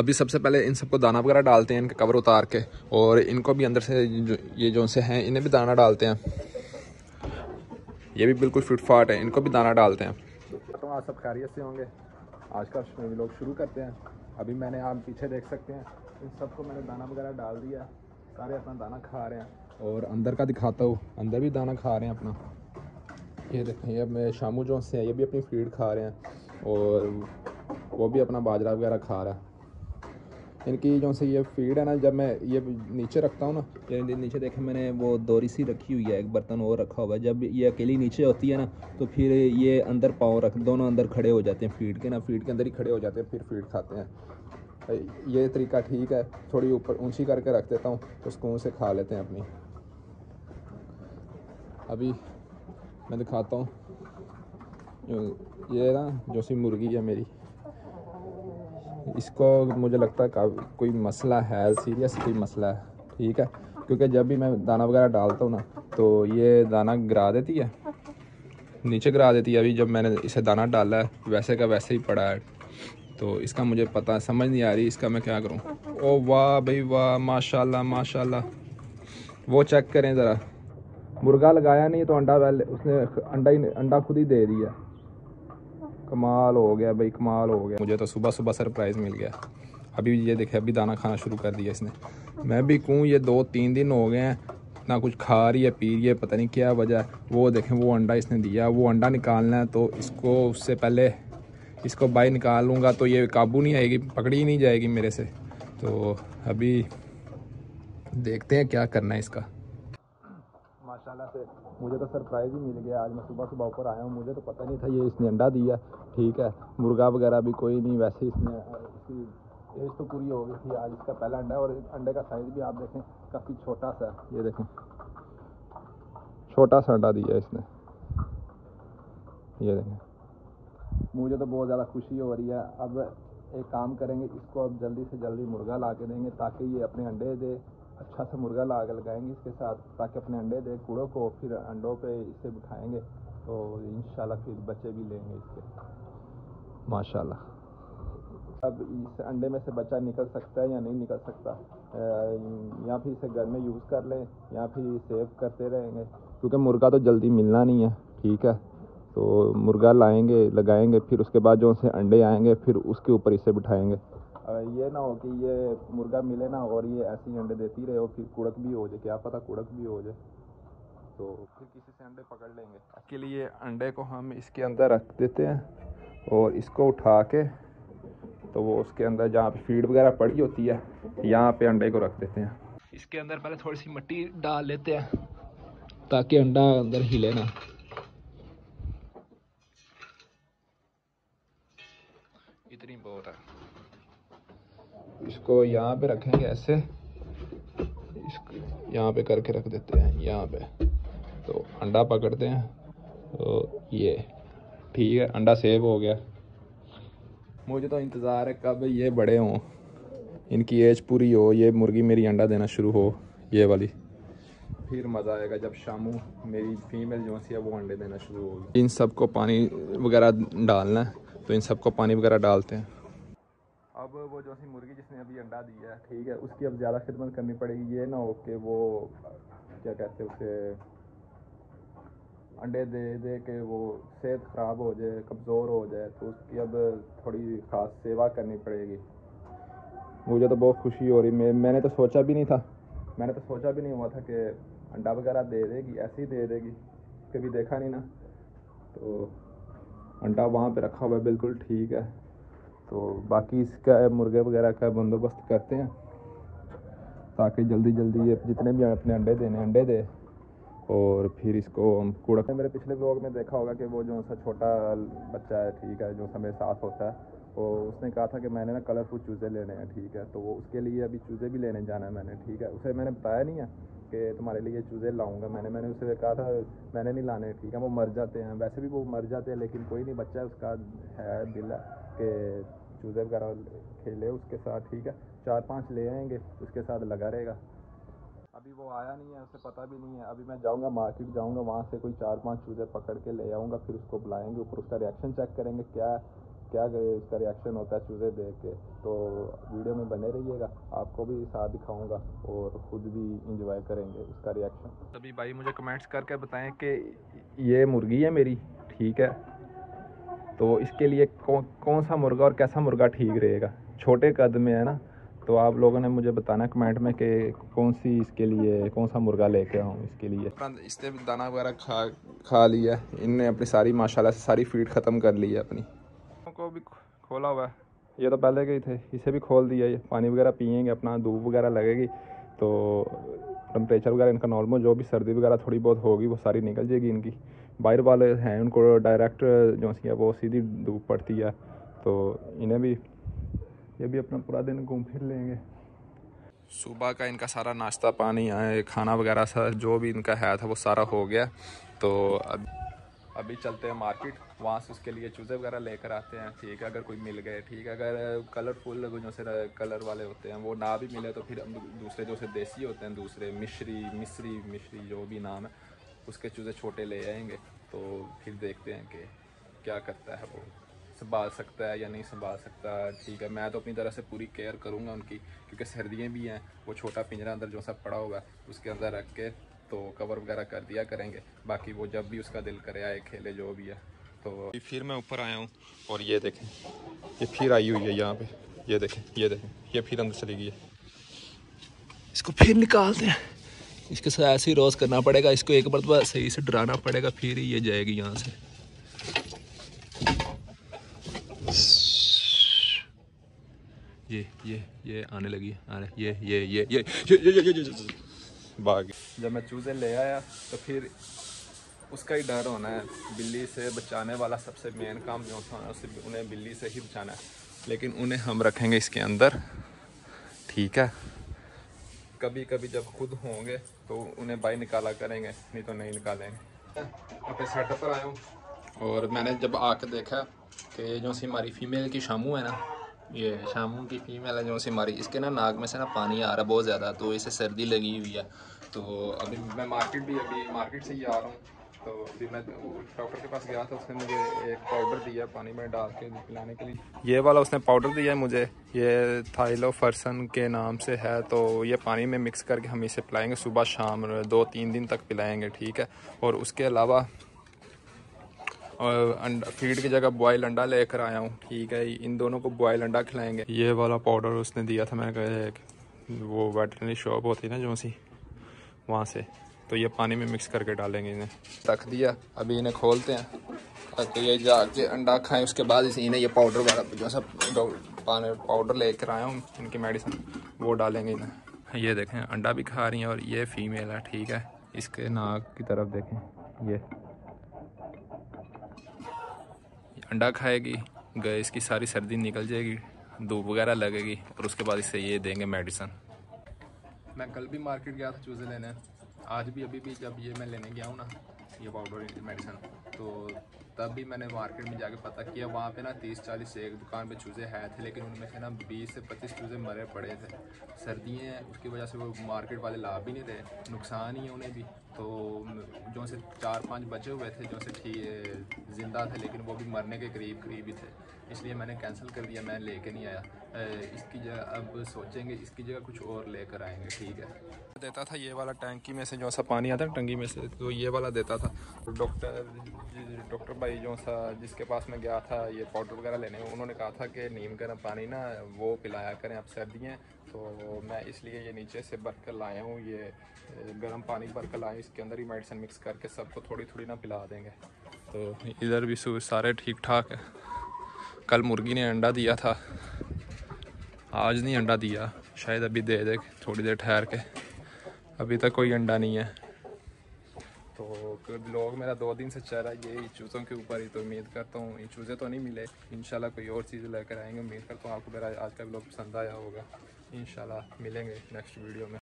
अभी सबसे पहले इन सबको दाना वगैरह डालते हैं, इनके कवर उतार के, और इनको भी अंदर से ये जो से हैं, इन्हें भी दाना डालते हैं। ये भी बिल्कुल फिट फाट है, इनको भी दाना डालते हैं। तो आज सब खैरियत से होंगे। आज का लोग शुरू करते हैं। अभी मैंने आप पीछे देख सकते हैं। इन सबको मैंने दाना वगैरह डाल दिया। सारे अपना दाना खा रहे हैं। और अंदर का दिखाता हूँ। अंदर भी दाना खा रहे हैं अपना। ये देखें, ये शामू जो से हैं, ये भी अपनी फ़ीड खा रहे हैं। और वो भी अपना बाजरा वगैरह खा रहा है। इनकी जो से ये फ़ीड है ना, जब मैं ये नीचे रखता हूँ ना ये नीचे देखें मैंने वो दोरी सी रखी हुई है, एक बर्तन और रखा हुआ है। जब ये अकेली नीचे होती है ना तो फिर ये अंदर पाँव रख दोनों अंदर खड़े हो जाते हैं फ़ीड के ना, फ़ीड के अंदर ही खड़े हो जाते हैं, फिर फ़ीड खाते हैं। ये तरीका ठीक है, थोड़ी ऊपर ऊँची करके रख देता हूँ तो सुकून से खा लेते हैं अपनी। अभी मैं दिखाता हूँ ये ना, जो सी मुर्गी है मेरी। इसको मुझे लगता है कोई मसला है सीरियस कोई मसला है, ठीक है? क्योंकि जब भी मैं दाना वगैरह डालता हूँ ना तो ये दाना गिरा देती है, नीचे गिरा देती है। अभी जब मैंने इसे दाना डाला है, वैसे का वैसे ही पड़ा है। तो इसका मुझे पता समझ नहीं आ रही इसका मैं क्या करूँ। ओ वाह भाई वाह, माशाल्लाह माशाल्लाह। वो चेक करें ज़रा। मुर्गा लगाया नहीं तो अंडा पहले उसने अंडा ही अंडा खुद ही दे दिया। कमाल हो गया भाई, कमाल हो गया। मुझे तो सुबह सुबह सरप्राइज़ मिल गया। अभी ये देखे, अभी दाना खाना शुरू कर दिया इसने। मैं भी कहूँ, ये दो तीन दिन हो गए हैं, ना कुछ खा रही है, पी रही है, पता नहीं क्या वजह वो देखें, वो अंडा इसने दिया। वो अंडा निकालना है तो इसको, उससे पहले इसको बाई निकाल लूँगा तो ये काबू नहीं आएगी, पकड़ी नहीं जाएगी मेरे से। तो अभी देखते हैं क्या करना है इसका। माशाल्लाह से मुझे तो सरप्राइज़ ही मिल गया। आज मैं सुबह सुबह ऊपर आया हूँ। मुझे तो पता नहीं था ये इसने अंडा दिया। ठीक है, मुर्गा वगैरह भी कोई नहीं, वैसे इसने, इसकी एज तो पूरी हो गई थी। आज इसका पहला अंडा और अंडे का साइज़ भी आप देखें, काफ़ी छोटा सा ये देखें, छोटा सा अंडा दिया इसने। ये देखें, मुझे तो बहुत ज़्यादा खुशी हो रही है। अब एक काम करेंगे, इसको अब जल्दी से जल्दी मुर्गा ला के देंगे ताकि ये अपने अंडे दे। अच्छा सा मुर्गा ला कर लगाएँगे इसके साथ, ताकि अपने अंडे दे, कूड़ों को, फिर अंडों पे इसे बिठाएँगे तो इन फिर बच्चे भी लेंगे इसके। माशाल्लाह। अब इस अंडे में से बच्चा निकल सकता है या नहीं निकल सकता? या फिर इसे घर में यूज़ कर लें, या फिर सेव करते रहेंगे, क्योंकि मुर्गा तो जल्दी मिलना नहीं है, ठीक है? तो मुर्गा लाएँगे, लगाएँगे, फिर उसके बाद जो से अंडे आएँगे, फिर उसके ऊपर इसे बिठाएँगे। ये ना हो कि ये मुर्गा मिले ना और ये ऐसे ही अंडे देती रहे और फिर कुड़क भी हो जाए, क्या पता कुड़क भी हो जाए। तो फिर किसी से अंडे पकड़ लेंगे। इसके लिए अंडे को हम इसके अंदर रख देते हैं और इसको उठा के तो वो उसके अंदर जहाँ पे फ़ीड वगैरह पड़ी होती है, यहाँ पे अंडे को रख देते हैं। इसके अंदर पहले थोड़ी सी मिट्टी डाल लेते हैं ताकि अंडा अंदर हिले ना। इसको यहाँ पे रखेंगे ऐसे। इसको यहाँ पे करके रख देते हैं, यहाँ पे। तो अंडा पकड़ते हैं तो ये, ठीक है, अंडा सेव हो गया। मुझे तो इंतज़ार है कब ये बड़े हों। इनकी एज पूरी हो, ये मुर्गी मेरी अंडा देना शुरू हो, ये वाली। फिर मज़ा आएगा जब शामू मेरी फीमेल जो सी है वो अंडे देना शुरू होगी। इन सबको पानी वगैरह डालना है तो इन सबको पानी वगैरह डालते हैं। अब वो जो सी मुर्गी जिसने अभी अंडा दिया है, ठीक है, उसकी अब ज़्यादा खिदमत करनी पड़ेगी, ये ना हो कि वो, क्या कहते हैं उसे, अंडे दे दे के वो सेहत ख़राब हो जाए, कमज़ोर हो जाए तो उसकी अब थोड़ी ख़ास सेवा करनी पड़ेगी। मुझे तो बहुत खुशी हो रही, मैं, मैंने तो सोचा भी नहीं था, मैंने तो सोचा भी नहीं हुआ था कि अंडा वगैरह दे देगी, ऐसे ही दे देगी, कभी देखा नहीं ना तो अंडा वहाँ पे रखा हुआ है, बिल्कुल ठीक है। तो बाकी इसका मुर्गे वगैरह का बंदोबस्त करते हैं, ताकि जल्दी जल्दी ये जितने भी अपने अंडे देने अंडे दे। और फिर इसको हम कूड़ा मेरे पिछले ब्लॉग में देखा होगा कि वो जो सा छोटा बच्चा है, ठीक है, जो सा मेरे साथ होता है, वो उसने कहा था कि मैंने ना कलरफुल चूज़े लेने हैं, ठीक है तो वो उसके लिए अभी चूज़े भी लेने जाना है मैंने, ठीक है। उसे मैंने बताया नहीं है कि तुम्हारे लिए चूज़े लाऊँगा मैंने मैंने उसे कहा था, मैंने नहीं लाने ठीक है, वो मर जाते हैं। वैसे भी वो मर जाते हैं, लेकिन कोई नहीं, बच्चा उसका है, दिल है कि चूज़े वगैरह खेले उसके साथ, ठीक है? चार पाँच ले आएँगे, उसके साथ लगा रहेगा। अभी वो आया नहीं है, उसे पता भी नहीं है। अभी मैं जाऊँगा, मार्केट जाऊँगा, वहाँ से कोई चार पाँच चूज़े पकड़ के ले आऊँगा, फिर उसको बुलाएँगे, ऊपर उसका रिएक्शन चेक करेंगे, क्या क्या उसका रिएक्शन होता है चूज़े देख के। तो वीडियो में बने रहिएगा, आपको भी साथ दिखाऊँगा और ख़ुद भी इंजॉय करेंगे उसका रिएक्शन तभी भाई मुझे कमेंट्स करके बताएँ कि ये मुर्गी है मेरी, ठीक है? तो इसके लिए कौन कौन सा मुर्गा और कैसा मुर्गा ठीक रहेगा? छोटे कद में है ना? तो आप लोगों ने मुझे बताना कमेंट में कि कौन सी इसके लिए कौन सा मुर्गा लेके आऊँ इसके लिए। इसने दाना वगैरह खा खा लिया इनने अपनी सारी माशाल्लाह से सारी फ़ीड ख़त्म कर ली है अपनी। को भी खोला हुआ है। ये तो पहले के ही थे। इसे भी खोल दिया ये। पानी वगैरह पियेंगे अपना धूप वगैरह लगेगी। तो टम्परेचर वगैरह इनका नॉर्मल जो भी सर्दी वगैरह थोड़ी बहुत होगी वो सारी निकल जाएगी इनकी। बाहर वाले हैं, उनको डायरेक्ट जो सी है, वो सीधी धूप पड़ती है तो इन्हें भी, ये भी अपना पूरा दिन घूम फिर लेंगे। सुबह का इनका सारा नाश्ता, पानी खाना वगैरह सा, जो भी इनका है था, वो सारा हो गया। तो अब, अभी चलते हैं मार्केट वहाँ से उसके लिए चूज़े वगैरह लेकर आते हैं। ठीक है, अगर कोई मिल गए, ठीक है, अगर कलरफुल जो से कलर वाले होते हैं, वो ना भी मिले तो फिर हम दूसरे जो से देसी होते हैं, दूसरे मिश्री मिश्री मिश्री जो भी नाम है उसके चूज़े छोटे ले आएँगे तो फिर देखते हैं कि क्या करता है वो। संभाल सकता है या नहीं संभाल सकता ठीक है। मैं तो अपनी तरह से पूरी केयर करूँगा उनकी क्योंकि सर्दियाँ भी हैं वो छोटा पिंजरा अंदर जो सब पड़ा हुआ है उसके अंदर रख के तो कवर वगैरह कर दिया करेंगे। बाकी वो जब भी उसका दिल करे आए खेले जो भी है तो फिर मैं ऊपर आया हूँ और ये देखें ये फिर आई हुई है यहाँ पे। ये देखें ये देखें ये फिर अंदर चली गई है। इसको फिर निकालते हैं। इसके साथ ऐसे ही रोज़ करना पड़ेगा, इसको एक बार सही से डराना पड़ेगा, फिर ही ये जाएगी यहाँ से। ये ये ये आने लगी आने, ये ये ये ये ये ये ये ये ये, भाग। जब मैं चूज़े ले आया तो फिर उसका ही डर होना है। बिल्ली से बचाने वाला सबसे मेन काम जो होता है सिर्फ़ उन्हें बिल्ली से ही बचाना है। लेकिन उन्हें हम रखेंगे इसके अंदर। ठीक है? कभी कभी जब खुद होंगे तो उन्हें बाई निकाला करेंगे नहीं तो नहीं निकालेंगे। अपने सेटअप पर आया हूँ। और मैंने जब आके देखा कि जो सी हमारी फीमेल की शामू है ना ये शामू की फीमेल है जो सी हमारी इसके ना नाक में से ना पानी आ रहा है बहुत ज़्यादा तो इसे सर्दी लगी हुई है। तो अभी मैं मार्केट भी अभी मार्केट से ही आ रहा हूँ तो अभी मैं डॉक्टर के पास गया था उसने मुझे एक पाउडर दिया पानी में डाल के पिलाने के लिए। ये वाला उसने पाउडर दिया है मुझे। ये थाइलोफर्सन के नाम से है तो ये पानी में मिक्स करके हम इसे पिलाएँगे सुबह शाम, दो तीन दिन तक पिलाएँगे, ठीक है? और उसके अलावा, और अंडा फ़ीड की जगह बॉयल अंडा लेकर आया हूँ, ठीक है? इन दोनों को बॉयल अंडा खिलाएँगे। ये वाला पाउडर उसने दिया था, मैंने कहा वो वेटरनरी शॉप होती है ना, जो सी, वहाँ से। तो ये पानी में मिक्स करके डालेंगे इन्हें। रख दिया, अभी इन्हें खोलते हैं। ताकि ये जाके अंडा खाएँ, उसके बाद इन्हें ये पाउडर वाला जो सब पानी पाउडर लेकर आया हूँ इनकी मेडिसिन वो डालेंगे इन्हें। ये देखें अंडा भी खा रही हैं और ये फीमेल है ठीक है? इसके नाक की तरफ़ देखें ये। अंडा खाएगी गए इसकी सारी सर्दी निकल जाएगी धूप वगैरह लगेगी और उसके बाद इससे ये देंगे मेडिसन मैं कल भी मार्केट गया था चूज़े लेने। आज भी अभी भी जब ये मैं लेने गया हूँ ना ये पाउडर मेडिसन तो तब भी मैंने मार्केट में जाके पता किया, वहाँ पे ना तीस चालीस एक दुकान पे चूज़े है थे, लेकिन उनमें से ना बीस से पच्चीस चूज़े मरे पड़े थे। सर्दियाँ हैं, उसकी वजह से वो मार्केट वाले लाभ भी नहीं रहे नुकसान ही है उन्हें भी। तो जो से चार पाँच बचे हुए थे, जो से ठीक, ज़िंदा थे, लेकिन वो भी मरने के करीब करीब ही थे। इसलिए मैंने कैंसिल कर दिया, मैं लेके नहीं आया। इसकी जगह, अब सोचेंगे, इसकी जगह कुछ और लेकर आएँगे, ठीक है। देता था ये वाला टैंकी में से जो सा पानी आता है टंकी में से तो ये वाला देता था। तो डॉक्टर डॉक्टर भाई जो सा जिसके पास मैं गया था, ये पाउडर वगैरह लेने, उन्होंने कहा था कि नीम गर्म पानी ना वो पिलाया करें अब सर्दियाँ तो मैं इसलिए ये नीचे से भर कर लाया हूँ, ये गर्म पानी भर कर लाया इसके अंदर ही मेडिसिन मिक्स करके सबको थोड़ी थोड़ी ना पिला देंगे। तो इधर भी सारे ठीक ठाक है। कल मुर्गी ने अंडा दिया था। आज नहीं अंडा दिया, शायद अभी दे दे, थोड़ी देर ठहर के। अभी तक कोई अंडा नहीं है। तो लोग मेरा दो दिन से चल रहा है, ये चूज़ों के ऊपर ही तो उम्मीद करता हूँ। ये चूज़े तो नहीं मिले इन कोई और चीज़ लेकर आएँगे, उम्मीद करता हूँ आपको मेरा आज का ब्लॉग पसंद आया होगा। इन मिलेंगे नेक्स्ट वीडियो में।